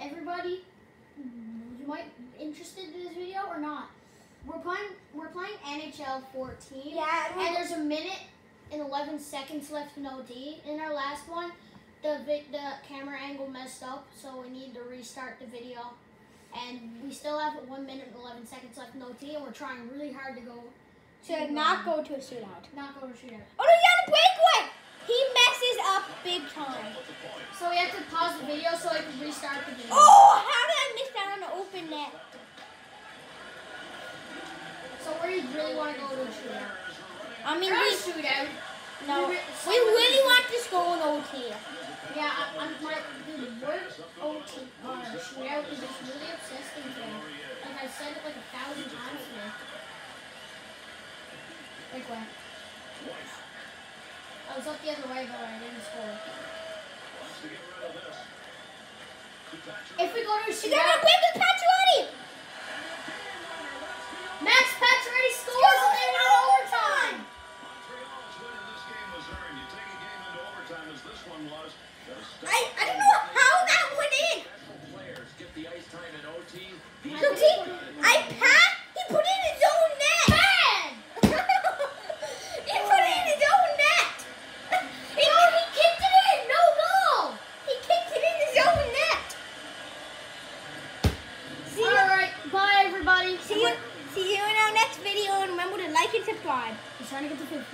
everybody, you might be interested in this video or not. We're playing we're playing NHL 14. Yeah, we- And there's a minute and 11 seconds left in OT. In our last one, the the camera angle messed up, so we need to restart the video. And we still have one minute and 11 seconds left in OT, and we're trying really hard to go To not go to a shootout. not go to a shootout. Oh no, you got a So we have to pause the video so I can restart the video. Oh, how did I miss that on the open net? So where you really want to go to a shootout? I mean, we shootout. no, we- we really want to go in OT. Yeah, I, I'm my the word OT or uh, shootout is just really obsessed with me. Like I said it like a thousand times today. Like what? I was up the other way, but I didn't score. If we go to a Is there a shootout, break with Pacioretty? Max Pacioretty scores and they're in overtime. I I don't know how that went in. Look, see, I like and subscribe. He's trying to get to 50.